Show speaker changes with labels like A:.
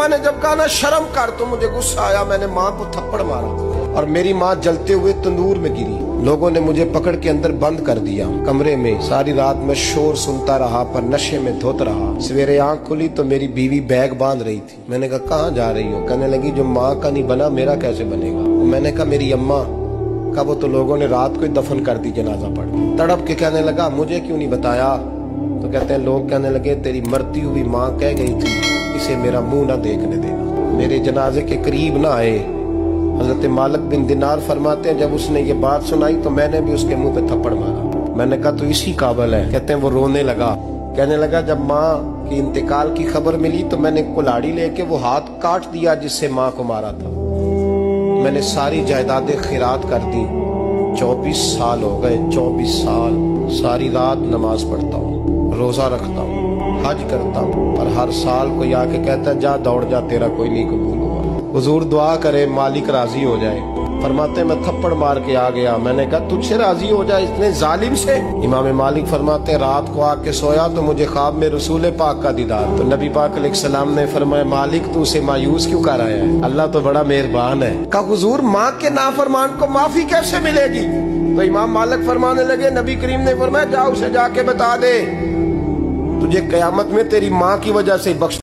A: میں نے جب کہا نا، شرم کر، تو مجھے غصہ آیا، میں نے ماں کو تھپڑ مارا اور میری ماں جلتے ہوئے تندور میں گری۔ لوگوں نے مجھے پکڑ کے اندر بند کر دیا۔ کمرے میں ساری رات میں شور سنتا رہا، پر نشے میں دھوت رہا۔ سویرے آنکھ کھلی تو میری بیوی بیگ باندھ رہی تھی۔ میں نے کہا، کہاں جا رہی ہو؟ کہنے لگی، جو ماں کا نہیں بنا، میرا کیسے بنے گا؟ میں نے کہا، میری اماں کہا، وہ تو لوگوں نے رات کو دفن کر دی، جنازہ پڑھ تڑپ کے کہنے لگا، مجھے کیوں نہیں بتایا؟ تو کہتے ہیں، لوگ کہنے لگے، تیری مرتی ہوئی ماں کہہ گئی تھی اسے میرا منہ نہ دیکھنے دینا۔ میرے جنازے کے قریب نہ آئے۔ حضرت مالک بن دینار فرماتے ہیں، جب اس نے یہ بات سنائی تو میں نے بھی اس کے منہ پہ تھپڑ مارا۔ میں نے کہا، تو اسی قابل ہے۔ کہتے ہیں، وہ رونے لگا۔ کہنے لگا، جب ماں کی انتقال کی خبر ملی تو میں نے کلاڑی لے کے وہ ہاتھ کاٹ دیا جس سے ماں کو مارا تھا۔ میں نے ساری جائیدادیں خیرات کر دی چوبیس سال ہو گئے، چوبیس سال ساری رات نماز پڑھتا ہوں۔ روزہ رکھتا ہوں، حج کرتا ہوں، اور ہر سال کوئی آ کے کہتا ہے، جا دوڑ، جا، تیرا کوئی نہیں قبول ہوا۔ حضور دعا کرے، مالک راضی ہو جائے۔ فرماتے میں تھپڑ مار کے آ گیا۔ میں نے کہا، تجھ سے راضی ہو جائے، اتنے ظالم سے؟ امام مالک فرماتے رات کو آ کے سویا تو مجھے خواب میں رسول پاک کا دیدار۔ تو نبی پاک علیہ السلام نے فرمایا، مالک، تو اسے مایوس کیوں کر آیا ہے؟ اللہ تو بڑا مہربان ہے۔ کہا، حضور، ماں کے نافرمان کو معافی کیسے ملے گی؟ تو امام مالک فرمانے لگے، نبی کریم نے فرمایا جا اسے جا کے بتا دے۔ تجھے قیامت میں تیری ماں کی وجہ سے بخش